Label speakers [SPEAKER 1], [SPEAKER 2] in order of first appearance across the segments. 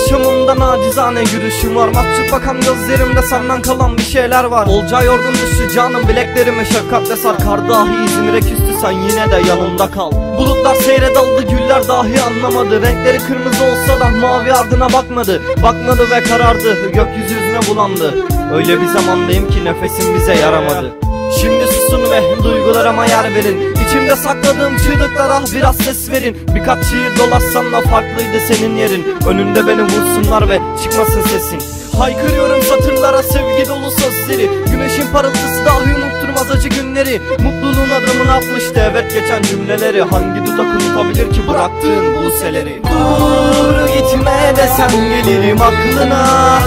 [SPEAKER 1] yaşamımda nacizane yürüyüşüm var. Mahcup bakan gözlerimde senden kalan bir şeyler var. Olacağı yorgun düştü canım bileklerime şefkatle sar Kar dahi İzmir'e küstü sen yine de yanımda kal. Bulutlar seyre daldı güller dahi anlamadı. Renkleri kırmızı olsa da mavi ardına bakmadı. Bakmadı ve karardı gökyüzü yüzüne bulandı. Öyle bir zamandayım ki nefesim bize yaramadı Şimdi susun ve duygularıma yer verin. İçimde sakladığım çığlıklara biraz ses verin. Birkaç şiir dolaşsam da farklıydı senin yerin. Önünde beni vursunlar ve çıkmasın sesin. Haykırıyorum satırlara sevgi dolu sözleri. Güneşin parıltısı dahi unutturmaz acı günleri. Mutluluğun adımını atmıştı evet geçen cümleleri. Hangi dudak unutabilir ki bıraktığın bu seleri Dur gitme desem gelirim aklına.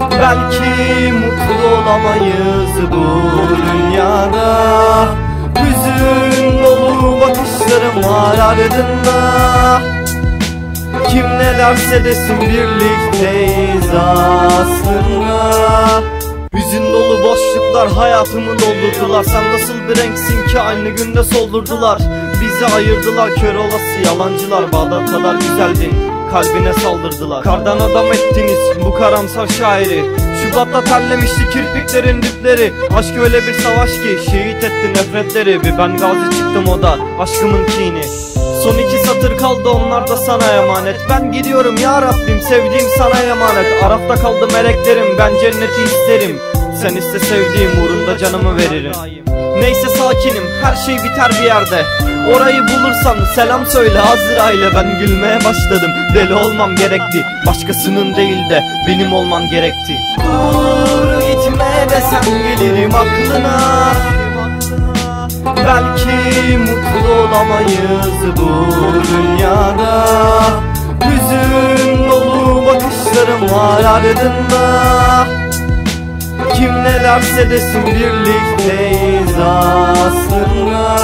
[SPEAKER 1] Belki mutlu olamayız bu ardında Kim ne derse desin birlikteyiz aslında. Hüzün dolu boşluklar hayatımı doldurdular. Sen nasıl bir renksin ki aynı günde soldurdular? Bizi ayırdılar kör olası yalancılar. Bağdat kadar güzeldin kalbine saldırdılar. Kardan adam ettiniz bu karamsar şairi Şubat'ta terlemişti kirpiklerin dipleri. Aşk öyle bir savaş ki şehit etti nefretleri. Bir ben gazi çıktım o da aşkımın kini Son iki satır kaldı onlar da sana emanet. Ben gidiyorum ya Rabbim sevdiğim sana emanet. Arafta kaldı meleklerim ben cenneti isterim. Sen iste sevdiğim uğrunda canımı veririm Neyse sakinim her şey biter bir yerde. Orayı bulursan selam söyle. Azrail'e ben gülmeye başladım. Deli olmam gerekti. Başkasının değil de benim olman gerekti. Dur gitme desem gelirim aklına. Belki mutlu olamayız bu dünyada. Hüzün dolu bakışlarım var ardında Kim ne derse desin birlikteyiz aslında